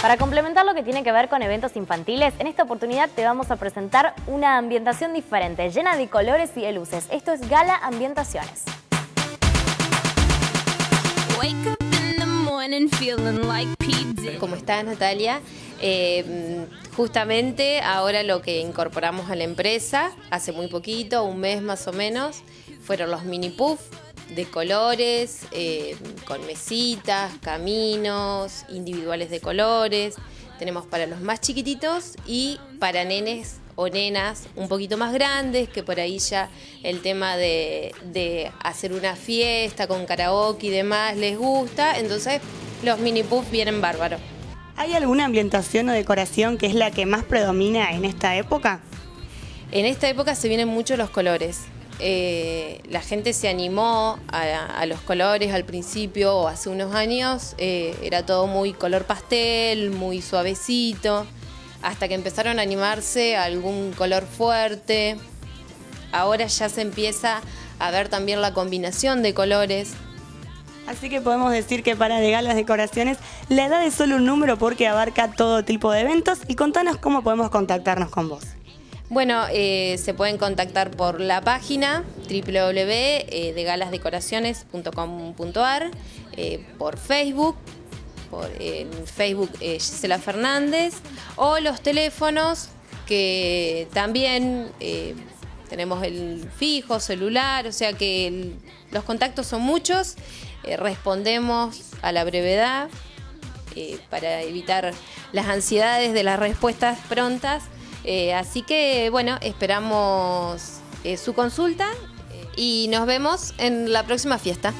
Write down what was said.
Para complementar lo que tiene que ver con eventos infantiles, en esta oportunidad te vamos a presentar una ambientación diferente, llena de colores y de luces. Esto es Gala Ambientaciones. ¿Cómo estás, Natalia? Eh, justamente ahora lo que incorporamos a la empresa, hace muy poquito, un mes más o menos, fueron los mini puff de colores, eh, con mesitas, caminos, individuales de colores. Tenemos para los más chiquititos y para nenes o nenas un poquito más grandes, que por ahí ya el tema de, de hacer una fiesta con karaoke y demás les gusta. Entonces los mini puff vienen bárbaros. ¿Hay alguna ambientación o decoración que es la que más predomina en esta época? En esta época se vienen mucho los colores. Eh, la gente se animó a, los colores al principio o hace unos años, eh, era todo muy color pastel, muy suavecito, hasta que empezaron a animarse a algún color fuerte. Ahora ya se empieza a ver también la combinación de colores. Así que podemos decir que para llegar las decoraciones la edad es solo un número porque abarca todo tipo de eventos y contanos cómo podemos contactarnos con vos. Bueno, eh, se pueden contactar por la página www.degalasdecoraciones.com.ar, eh, por Facebook, por Facebook eh, Gisela Fernández, o los teléfonos que también tenemos el fijo, celular, o sea que los contactos son muchos, respondemos a la brevedad para evitar las ansiedades de las respuestas prontas. Eh, así que bueno, esperamos eh, su consulta y nos vemos en la próxima fiesta.